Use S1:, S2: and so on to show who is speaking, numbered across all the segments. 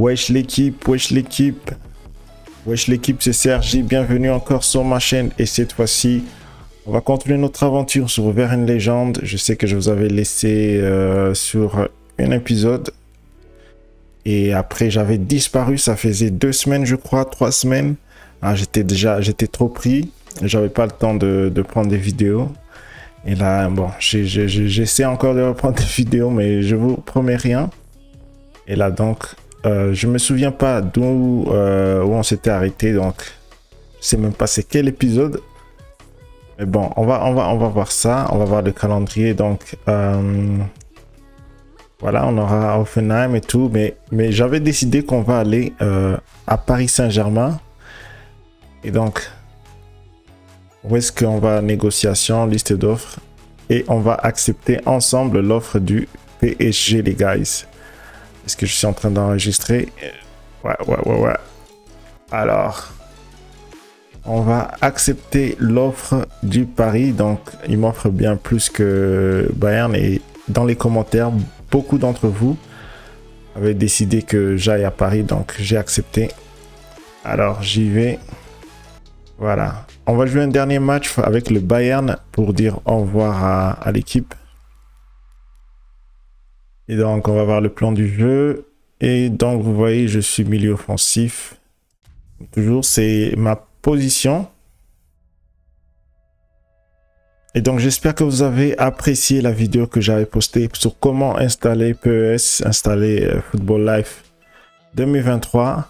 S1: Wesh l'équipe, wesh l'équipe. Wesh l'équipe, c'est Sergi. Bienvenue encore sur ma chaîne. Et cette fois-ci, on va continuer notre aventure sur Vers une légende. Je sais que je vous avais laissé euh, sur un épisode. Et après, j'avais disparu. Ça faisait deux semaines, je crois, trois semaines. Ah, j'étais déjà, j'étais trop pris. J'avais pas le temps de, de, prendre des vidéos. Et là, bon, j'essaie encore de reprendre des vidéos, mais je vous promets rien. Et là, donc, euh, je me souviens pas d'où euh, où on s'était arrêté, donc je sais même pas c'est quel épisode. Mais bon, on va, on va, on va voir ça. On va voir le calendrier. Donc, euh, voilà, on aura Offenheim et tout. Mais, mais j'avais décidé qu'on va aller à Paris Saint-Germain. Et donc, où est-ce qu'on va négociation, liste d'offres? Et on va accepter ensemble l'offre du PSG, les guys. Est-ce que je suis en train d'enregistrer? Ouais, ouais, ouais, ouais. Alors, on va accepter l'offre du Paris. Donc, il m'offre bien plus que Bayern. Et dans les commentaires, beaucoup d'entre vous avaient décidé que j'aille à Paris. Donc, j'ai accepté. Alors, j'y vais. Voilà. On va jouer un dernier match avec le Bayern pour dire au revoir à, à l'équipe. Et donc, on va voir le plan du jeu. Et donc, vous voyez, je suis milieu offensif. Toujours, c'est ma position. Et donc, j'espère que vous avez apprécié la vidéo que j'avais postée sur comment installer PES, installer euh, Football Life 2023.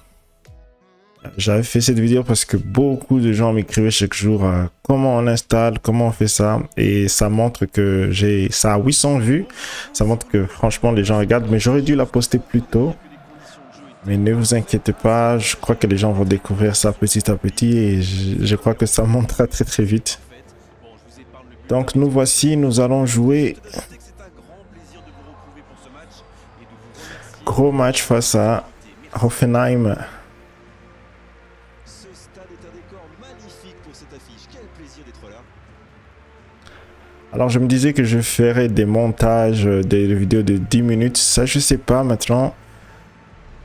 S1: J'avais fait cette vidéo parce que beaucoup de gens m'écrivaient chaque jour euh, comment on installe, comment on fait ça. Et ça montre que j'ai ça a 800 vues. Ça montre que franchement les gens regardent. Mais j'aurais dû la poster plus tôt. Mais ne vous inquiétez pas, je crois que les gens vont découvrir ça petit à petit. Et je, je crois que ça montera très très vite. Donc nous voici, nous allons jouer gros match face à Hoffenheim. Alors je me disais que je ferais des montages, des vidéos de 10 minutes. Ça je sais pas maintenant.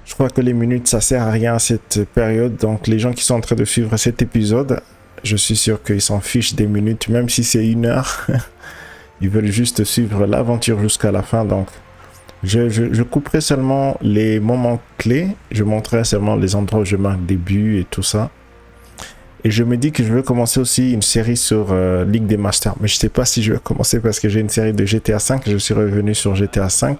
S1: Je crois que les minutes ça sert à rien à cette période. Donc les gens qui sont en train de suivre cet épisode, je suis sûr qu'ils s'en fichent des minutes, même si c'est une heure. Ils veulent juste suivre l'aventure jusqu'à la fin. Donc je, je, je, couperai seulement les moments clés. Je montrerai seulement les endroits où je marque des buts et tout ça. Et je me dis que je veux commencer aussi une série sur euh, Ligue des Masters. Mais je sais pas si je vais commencer parce que j'ai une série de GTA 5. Je suis revenu sur GTA 5.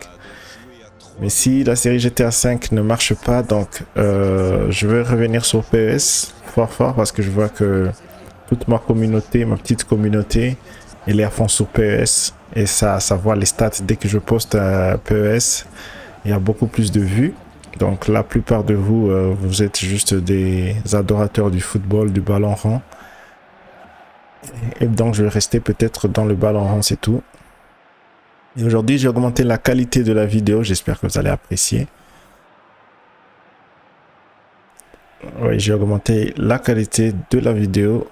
S1: Mais si la série GTA 5 ne marche pas, donc euh, je vais revenir sur PES fort fort parce que je vois que toute ma communauté, ma petite communauté, elle est à fond sur PES. Et ça, ça voit les stats dès que je poste à PES. Il y a beaucoup plus de vues. Donc la plupart de vous, euh, vous êtes juste des adorateurs du football, du ballon rond. Et donc je vais rester peut-être dans le ballon rond, c'est tout. Et aujourd'hui, j'ai augmenté la qualité de la vidéo. J'espère que vous allez apprécier. Oui, j'ai augmenté la qualité de la vidéo.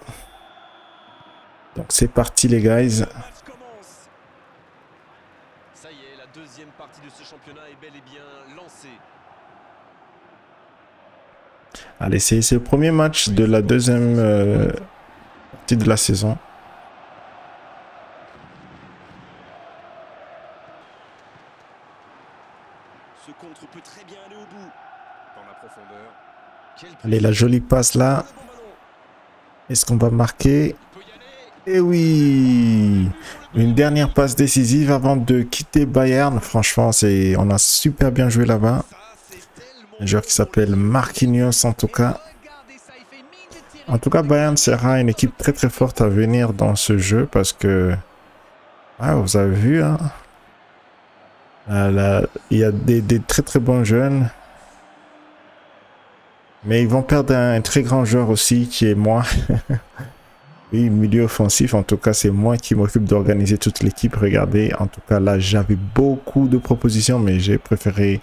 S1: Donc c'est parti les guys. Ça y est, la deuxième partie de ce championnat est bel et bien lancée. Allez, c'est le premier match de la deuxième euh, partie de la saison. Ce contre peut très bien aller au bout. Dans la profondeur. Allez, la jolie passe là. Est-ce qu'on va marquer? Et oui Une dernière passe décisive avant de quitter Bayern. Franchement, c'est on a super bien joué là-bas. Un joueur qui s'appelle Marquinhos en tout cas. En tout cas, Bayern sera une équipe très très forte à venir dans ce jeu parce que... Ah, vous avez vu, hein il y a des, très très bons jeunes. Mais ils vont perdre un très grand joueur aussi qui est moi. oui, milieu offensif. En tout cas, c'est moi qui m'occupe d'organiser toute l'équipe. Regardez, en tout cas là, j'avais beaucoup de propositions, mais j'ai préféré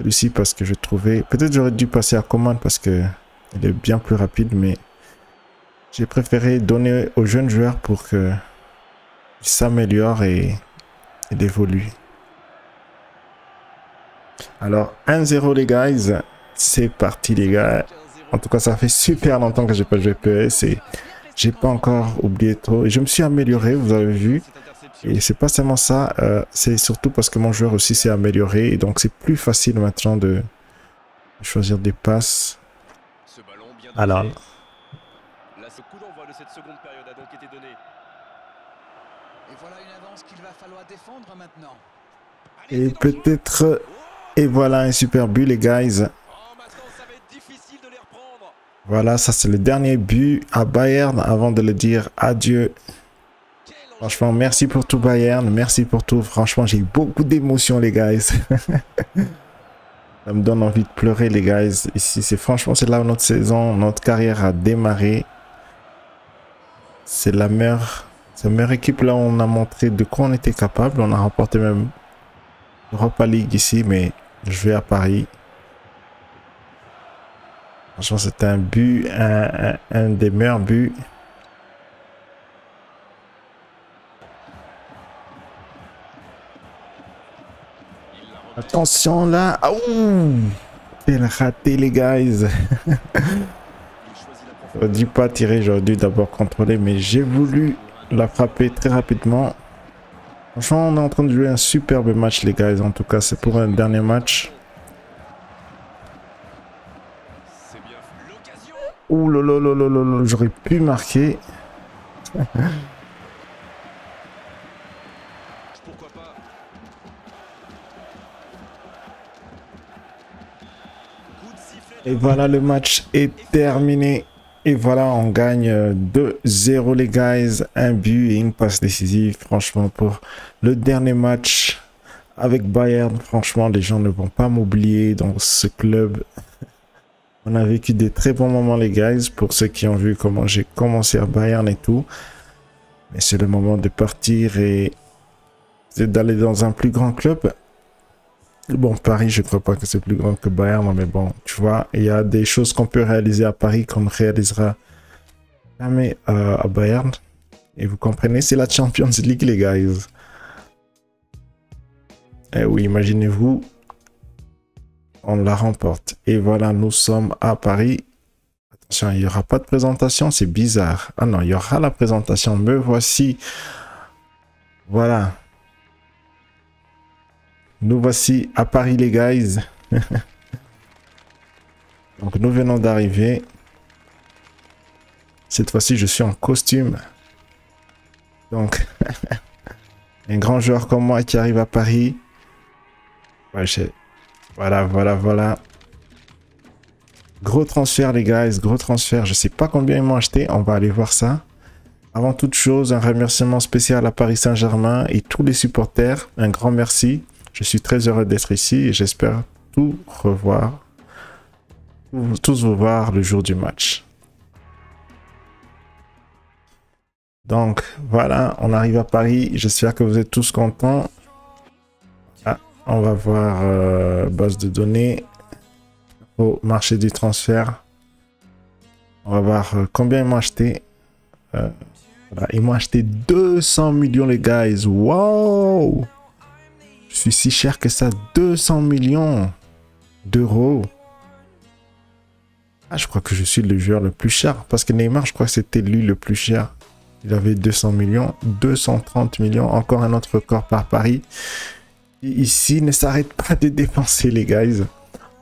S1: celui-ci parce que je trouvais... Peut-être j'aurais dû passer à commande parce que il est bien plus rapide, mais j'ai préféré donner aux jeunes joueurs pour qu'ils s'améliorent et, et évoluent. Alors 1-0 les guys. C'est parti les gars. En tout cas, ça fait super longtemps que j'ai pas joué PS et j'ai pas encore oublié trop. Et je me suis amélioré, vous avez vu. Et c'est pas seulement ça, euh, c'est surtout parce que mon joueur aussi s'est amélioré. Et donc c'est plus facile maintenant de choisir des passes. Alors. Et peut-être... Et voilà un super but les guys. Voilà, ça c'est le dernier but à Bayern avant de le dire adieu. Franchement, merci pour tout Bayern, merci pour tout. Franchement, j'ai beaucoup d'émotions les guys. ça me donne envie de pleurer les guys. Ici, c'est franchement, c'est là où notre saison, notre carrière a démarré. C'est la meilleure, c'est la meilleure équipe là où on a montré de quoi on était capable. On a remporté même Europa League ici, mais je vais à Paris. Franchement, c'était un but, un, des meilleurs buts. Attention là. Ah, ouh Quel raté les guys. J'aurais dû pas tirer, j'aurais dû d'abord contrôler, mais j'ai voulu la frapper très rapidement. Franchement, on est en train de jouer un superbe match les guys. En tout cas, c'est pour un dernier match. Ouh là là là là là, j'aurais pu marquer. Et voilà, le match est terminé. Et voilà, on gagne 2-0 les guys. Un but et une passe décisive. Franchement, pour le dernier match avec Bayern, franchement, les gens ne vont pas m'oublier dans ce club. On a vécu des très bons moments les guys, pour ceux qui ont vu comment j'ai commencé à Bayern et tout. Mais c'est le moment de partir et d'aller dans un plus grand club. Bon, Paris, je crois pas que c'est plus grand que Bayern, mais bon, tu vois, il y a des choses qu'on peut réaliser à Paris qu'on ne réalisera jamais euh, à Bayern. Et vous comprenez, c'est la Champions League, les guys. Eh oui, imaginez-vous, on la remporte. Et voilà, nous sommes à Paris. Attention, il n'y aura pas de présentation, c'est bizarre. Ah non, il y aura la présentation. Me voici. Voilà. Nous voici à Paris, les guys. Donc, nous venons d'arriver. Cette fois-ci, je suis en costume. Donc, un grand joueur comme moi qui arrive à Paris. Voilà, voilà, voilà. Gros transfert, les guys. Gros transfert. Je sais pas combien ils m'ont acheté. On va aller voir ça. Avant toute chose, un remerciement spécial à Paris Saint-Germain et tous les supporters. Un grand merci. Je suis très heureux d'être ici et j'espère tout revoir, tous vous voir le jour du match. Donc voilà, on arrive à Paris. J'espère que vous êtes tous contents. Ah, on va voir euh, base de données au marché du transfert. On va voir euh, combien ils m'ont acheté. Euh, ils m'ont acheté 200 millions les guys. Wow je suis si cher que ça, 200 millions d'euros. Ah, je crois que je suis le joueur le plus cher. Parce que Neymar, je crois que c'était lui le plus cher. Il avait 200 millions, 230 millions, encore un autre record par Paris. Et ici, ne s'arrête pas de dépenser, les guys.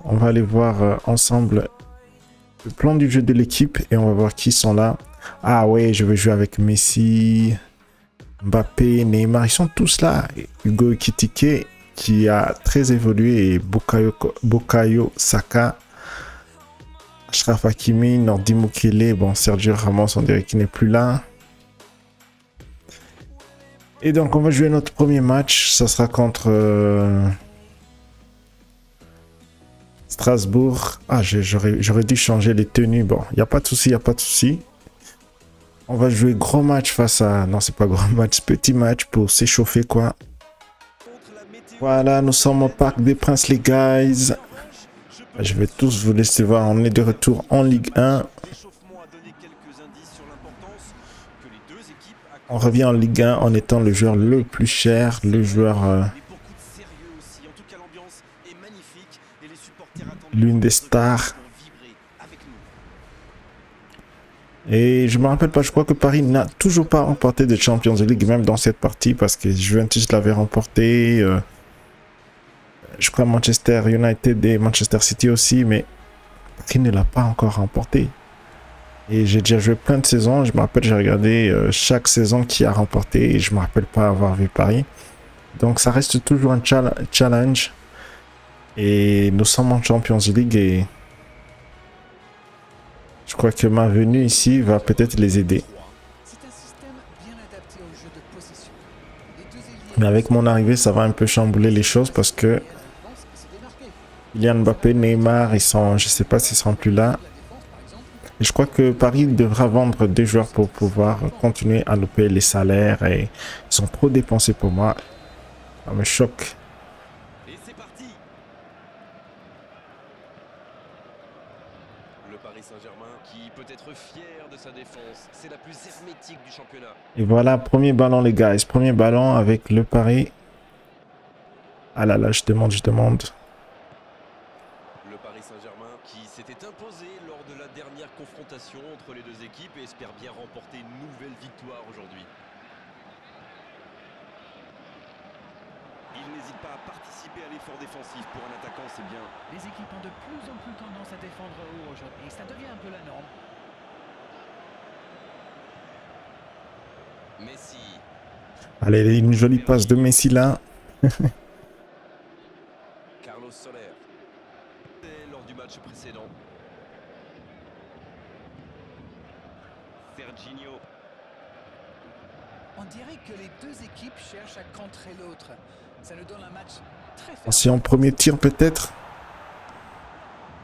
S1: On va aller voir euh, ensemble le plan du jeu de l'équipe et on va voir qui sont là. Ah ouais, je vais jouer avec Messi, Mbappé, Neymar, ils sont tous là. Hugo Kitike qui a très évolué et Bukayo, Saka, Ashraf Hakimi, Nordi bon Sergio Ramos on dirait qu'il n'est plus là. Et donc on va jouer notre premier match, ça sera contre euh, Strasbourg. Ah j'aurais dû changer les tenues, bon il n'y a pas de souci, il n'y a pas de souci. On va jouer gros match face à... Non, c'est pas gros match, petit match pour s'échauffer, quoi. Voilà, nous sommes au Parc des Princes, les guys. Je vais tous vous laisser voir. On est de retour en Ligue 1. On revient en Ligue 1 en étant le joueur le plus cher, le joueur... Euh, l'une des stars. Et je me rappelle pas, je crois que Paris n'a toujours pas remporté de Champions League, même dans cette partie, parce que Juventus l'avait remporté. Euh, je crois Manchester United et Manchester City aussi, mais Paris ne l'a pas encore remporté. Et j'ai déjà joué plein de saisons. Je me rappelle, j'ai regardé euh, chaque saison qui a remporté et je me rappelle pas avoir vu Paris. Donc ça reste toujours un challenge. Et nous sommes en Champions League et je crois que ma venue ici va peut-être les aider. Mais avec mon arrivée, ça va un peu chambouler les choses parce que Kylian Mbappé, Neymar, ils sont, je sais pas s'ils seront plus là. Et je crois que Paris devra vendre des joueurs pour pouvoir continuer à nous payer les salaires et ils sont trop dépensés pour moi. Ça me choque. Et voilà, premier ballon les gars. Premier ballon avec le Paris. Ah là là, je demande, je demande.
S2: Le Paris Saint-Germain qui s'était imposé lors de la dernière confrontation entre les deux équipes et espère bien remporter une nouvelle victoire aujourd'hui. Il n'hésite pas à participer à l'effort défensif pour un attaquant, c'est bien.
S3: Les équipes ont de plus en plus tendance à défendre haut aujourd'hui. Ça devient un peu la norme.
S1: Allez, une jolie passe de Messi là.
S2: Carlos Soler. Lors du match précédent. Serginho.
S3: On dirait que les deux équipes cherchent à contrer l'autre. Ça nous donne un match très ferme.
S1: Si en premier tir peut-être.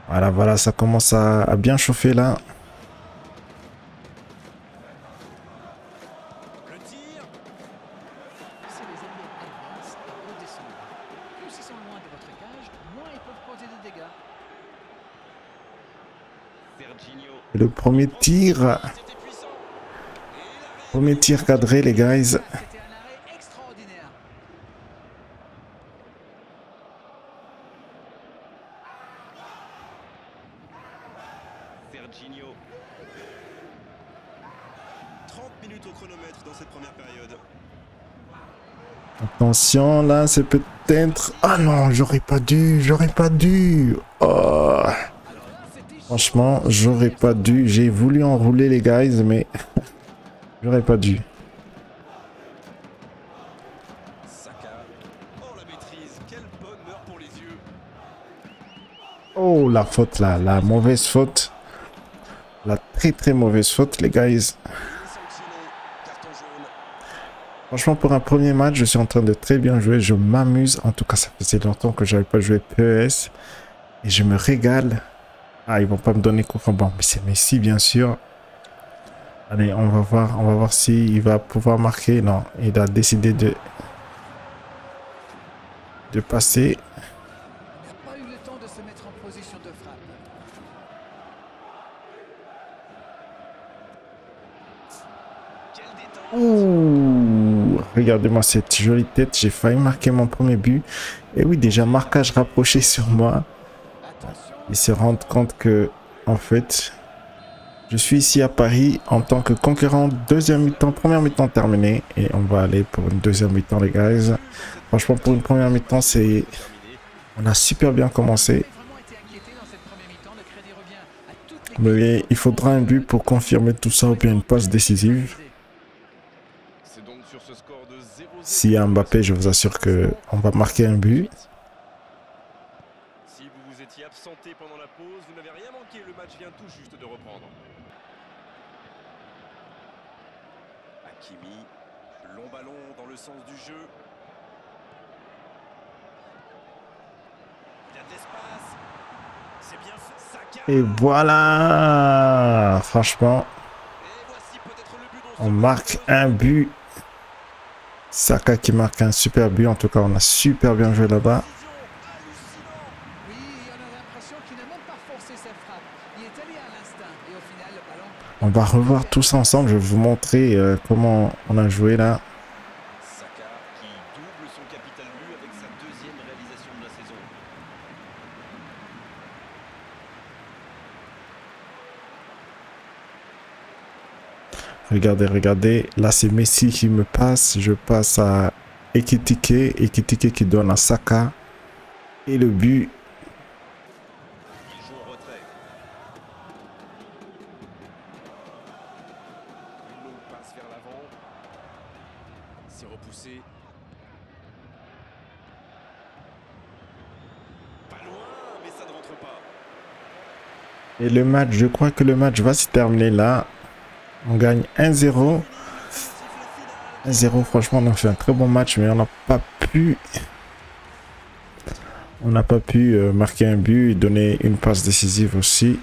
S1: Voilà, voilà, ça commence à, à bien chauffer là.
S3: Si les ennemis adverses et redescendent. Plus ils sont loin de votre cage, moins ils peuvent causer de dégâts.
S1: Le premier tir. Premier tir cadré les guys.
S3: C'était un arrêt extraordinaire.
S2: Serginho. 30 minutes au chronomètre dans cette première période.
S1: Attention là, c'est peut-être... Ah non, j'aurais pas dû, j'aurais pas dû. Oh. Franchement, j'aurais pas dû. J'ai voulu enrouler les guys, mais j'aurais pas dû.
S2: Oh.
S1: Oh, la faute là, la mauvaise faute. La très très mauvaise faute, les guys.
S2: Il est sanctionné. Carton jaune.
S1: Franchement, pour un premier match, je suis en train de très bien jouer. Je m'amuse. En tout cas, ça faisait longtemps que j'avais pas joué PES. Et je me régale. Ah, ils vont pas me donner coup franc. Bon, mais c'est Messi, bien sûr. Allez, on va voir. On va voir s'il va pouvoir marquer. Non, il a décidé de... De passer.
S3: Il n'a pas eu le temps de se mettre en position de frappe.
S2: Quelle détente.
S1: Ouh, regardez-moi cette jolie tête. J'ai failli marquer mon premier but. Et oui, déjà marquage rapproché sur moi. Ils se rendent compte que, en fait, je suis ici à Paris en tant que concurrent. Deuxième mi-temps, première mi-temps terminée. Et on va aller pour une deuxième mi-temps, les guys. Franchement, pour une première mi-temps, c'est... On a super bien commencé. Mais il faudra un but pour confirmer tout ça ou bien une passe décisive.
S2: C'est donc sur ce score de 0
S1: S'il y a Mbappé, je vous assure que on va marquer un but.
S2: Si vous vous étiez absenté pendant la pause, vous n'avez rien manqué. Le match vient tout juste de reprendre. Hakimi. Long ballon dans le sens du jeu. Il y a de l'espace. C'est bien fait.
S1: Et voilà Franchement, on marque un but. Saka qui marque un super but. En tout cas, on a super bien joué là-bas.
S3: On
S1: va revoir tous ensemble. Je vais vous montrer euh, comment on a joué là.
S2: Saka qui double son capital but avec sa deuxième réalisation de la saison.
S1: Regardez, regardez. Là, c'est Messi qui me passe. Je passe à Ekitike. Ekitike qui donne à Saka. Et le but.
S2: C'est repoussé. Pas loin, mais ça ne rentre pas.
S1: Et le match, je crois que le match va se terminer là. On gagne 1-0. 1-0, franchement, on a fait un très bon match, mais on n'a pas pu... On n'a pas pu euh, marquer un but et donner une passe décisive aussi.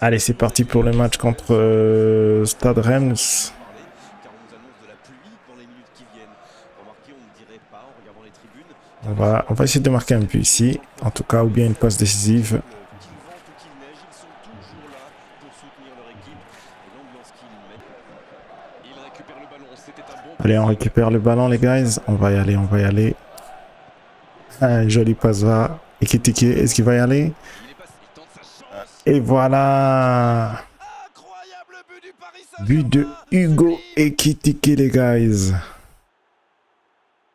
S1: Allez, c'est parti pour le match contre euh, Stade Reims.
S2: car on nous annonce de la pluie dans les minutes qui viennent. Remarquez, on ne dirait pas en regardant les tribunes.
S1: On va, on va essayer de marquer un but ici. En tout cas, ou bien une passe décisive.
S2: Et
S1: Allez, on récupère le ballon, les guys. On va y aller, on va y aller. Un joli passe va. Ekitike, est-ce qu'il va y aller? Et voilà
S2: but
S1: de Hugo Ekitike, les guys.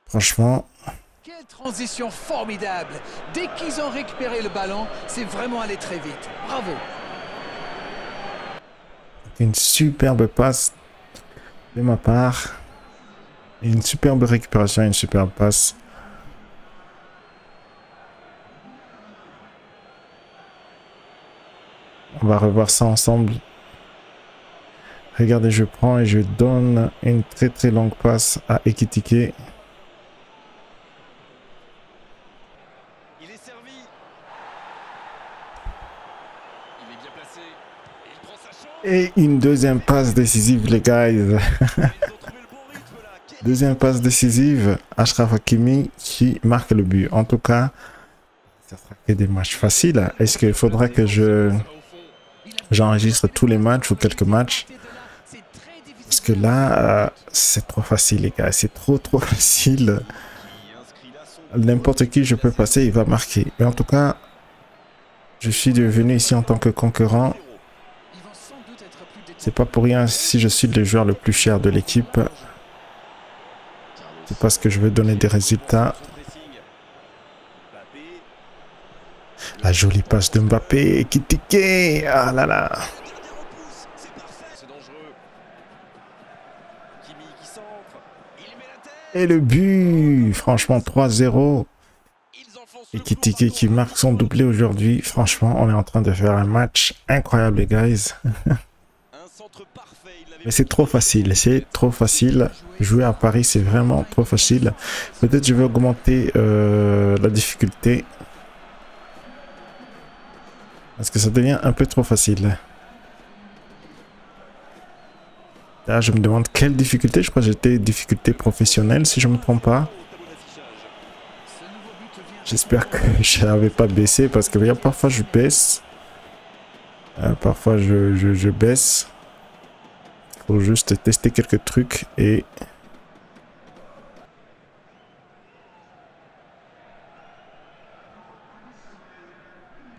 S1: Franchement,
S3: transition formidable Dès qu'ils ont récupéré le ballon, c'est vraiment allé très vite. Bravo
S1: une superbe passe de ma part. Une superbe récupération, une superbe passe. On va revoir ça ensemble. Regardez, je prends et je donne une très très longue passe à Ekitike.
S2: Il est servi. Il est bien placé. Et il prend sa chance.
S1: Et une deuxième passe décisive, les.
S2: Quel
S1: Deuxième passe décisive, Ashraf Hakimi qui marque le but. En tout cas, ça sera des matchs faciles. Est-ce qu'il faudra que je j'enregistre tous les matchs ou quelques matchs? Parce que là, euh, c'est trop facile, les gars. C'est trop, trop facile. N'importe qui, je peux passer, il va marquer. Mais en tout cas, je suis devenu ici en tant que concurrent.
S3: Ils vont sans doute être plus détendus.
S1: C'est pas pour rien si je suis le joueur le plus cher de l'équipe. C'est parce que je veux donner des résultats. La jolie passe de Mbappé qui. Ah là là. Et le but. Franchement, 3-0.
S2: Ils enfoncent
S1: Et
S2: le
S1: qui marque son doublé aujourd'hui. Franchement, on est en train de faire un match incroyable, les guys.
S2: Un centre parfait. Il l'avait
S1: Mais c'est trop facile. C'est trop facile. Jouer à Paris, c'est vraiment trop facile. Peut-être je vais augmenter euh, la difficulté. Parce que ça devient un peu trop facile. Là, je me demande quelle difficulté. Je crois que j'étais difficulté professionnelle, si je me trompe pas. J'espère que je n'avais pas baissé parce que parfois je baisse. Euh, parfois je, je baisse. Faut juste tester quelques trucs et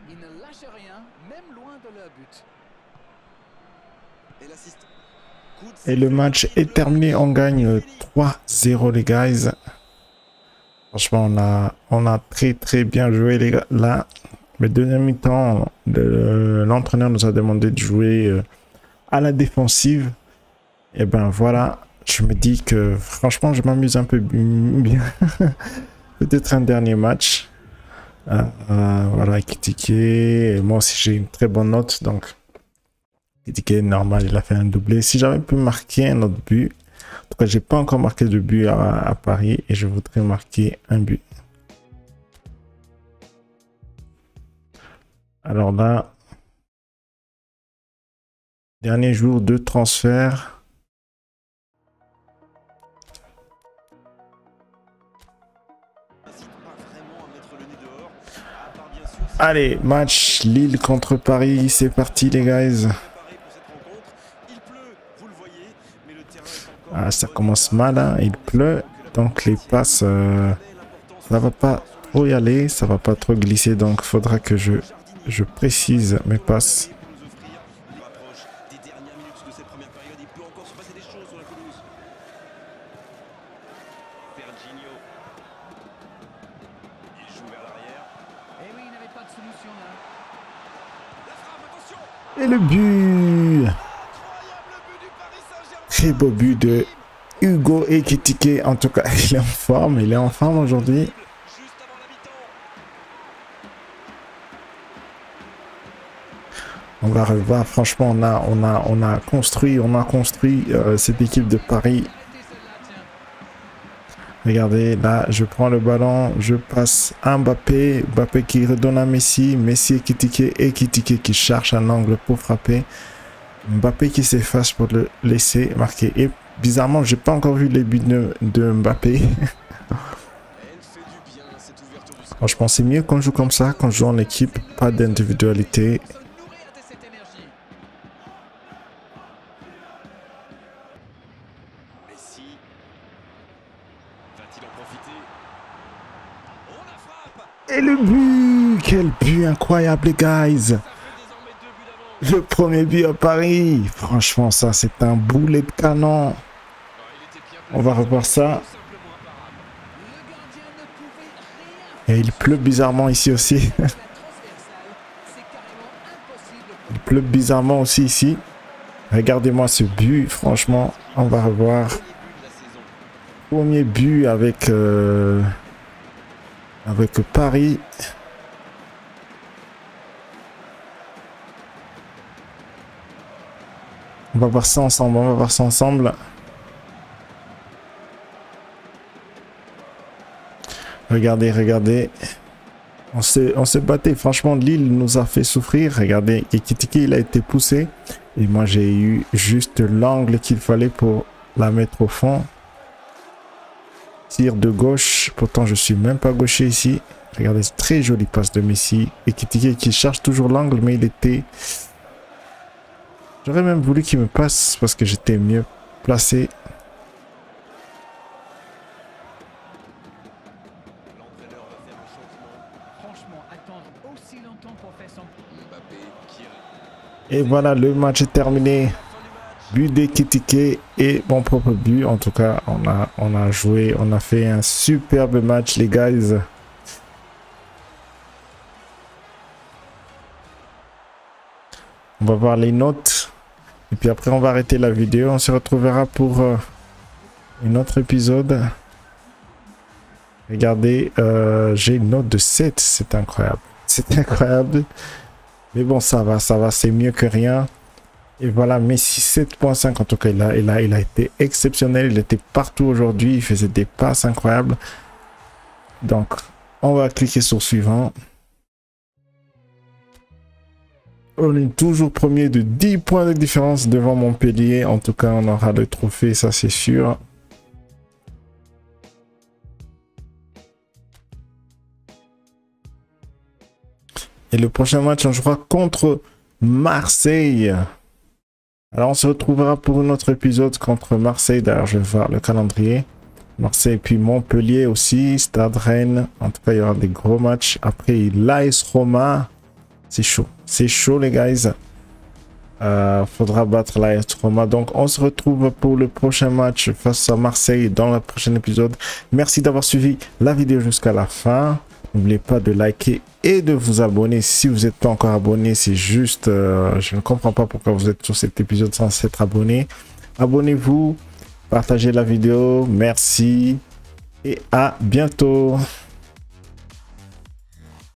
S3: Ils ne lâchent rien, même loin de leur but.
S2: Et
S1: le match est terminé, on gagne 3-0 les guys. Franchement, on a, on a très très bien joué les gars. Là, le deuxième mi-temps, le- l'entraîneur nous a demandé de jouer euh, à la défensive. Et ben voilà, je me dis que franchement, je m'amuse un peu bien. Peut-être un dernier match. Euh, euh, voilà, Kitike. Et moi aussi, j'ai une très bonne note, donc Kitike, normal, il a fait un doublé. Si j'avais pu marquer un autre but, en tout cas, j'ai pas encore marqué de but à Paris et je voudrais marquer un but. Alors là, dernier jour de transfert. Allez, match Lille contre Paris, c'est parti les guys. Ah, ça commence mal, hein, il pleut, donc les passes, euh, ça va pas trop y aller, ça va pas trop glisser, donc faudra que je, je précise mes passes.
S2: Il rapproche des dernières minutes de cette première période. Il peut encore se passer des choses sur la pelouse. Serginho. Il joue vers l'arrière.
S3: Eh oui, il n'avait pas de solution là.
S2: La frappe, attention
S1: Et le but
S2: Incroyable but du Paris Saint-Germain
S1: Très beau but de Hugo Ekitike. En tout cas, il est en forme, il est en forme aujourd'hui. On va revoir, franchement, on a, on a, on a construit, on a construit euh, cette équipe de Paris. Regardez, là, je prends le ballon, je passe à Mbappé, Mbappé qui redonne à Messi, Messi Ekitike, Ekitike qui cherche un angle pour frapper. Mbappé qui s'efface pour le laisser marquer. Et bizarrement, j'ai pas encore vu les buts de, de Mbappé. Franchement, c'est mieux qu'on joue comme ça, qu'on joue en équipe, pas d'individualité. Et le but Quel but incroyable, les guys
S2: Ça fait désormais deux buts d'avance.
S1: Le premier but à Paris Franchement, ça, c'est un boulet de canon. On va revoir ça. Et il pleut bizarrement ici aussi. Il pleut bizarrement aussi ici. Regardez-moi ce but, franchement, on va revoir.
S2: Premier but
S1: avec, euh, avec Paris. On va voir ça ensemble, on va voir ça ensemble. Regardez, regardez. On s'est, on. Franchement, Lille nous a fait souffrir. Regardez, Ekitike, il a été poussé. Et moi, j'ai eu juste l'angle qu'il fallait pour la mettre au fond. Tir de gauche. Pourtant, je suis même pas gaucher ici. Regardez, très joli passe de Messi. Ekitike qui cherche toujours l'angle, mais il était... J'aurais même voulu qu'il me passe parce que j'étais mieux placé. Et voilà, le match est terminé. But d'Ekitike et mon propre but. En tout cas, on a, on a joué, on a fait un superbe match, les guys. On va voir les notes. Et puis après, on va arrêter la vidéo. On se retrouvera pour euh, un autre épisode. Regardez, euh, j'ai une note de 7. C'est incroyable. C'est incroyable. Mais bon, ça va, ça va. C'est mieux que rien. Et voilà, Messi 7.5 en tout cas, il a, il, a, il a été exceptionnel. Il était partout aujourd'hui. Il faisait des passes incroyables. Donc, on va cliquer sur suivant. On est toujours premier de 10 points de différence devant Montpellier. En tout cas, on aura le trophée, ça c'est sûr. Et le prochain match, on jouera contre Marseille. Alors, on se retrouvera pour un autre épisode contre Marseille. D'ailleurs, je vais voir le calendrier. Marseille, puis Montpellier aussi, Stade Rennes. En tout cas, il y aura des gros matchs. Après, l'AS Roma. C'est chaud. C'est chaud, les guys. Euh, faudra battre l'AS Roma. Donc, on se retrouve pour le prochain match face à Marseille dans le prochain épisode. Merci d'avoir suivi la vidéo jusqu'à la fin. N'oubliez pas de liker et de vous abonner si vous n'êtes pas encore abonné. C'est juste, euh, je ne comprends pas pourquoi vous êtes sur cet épisode sans être abonné. Abonnez-vous, partagez la vidéo. Merci et à bientôt.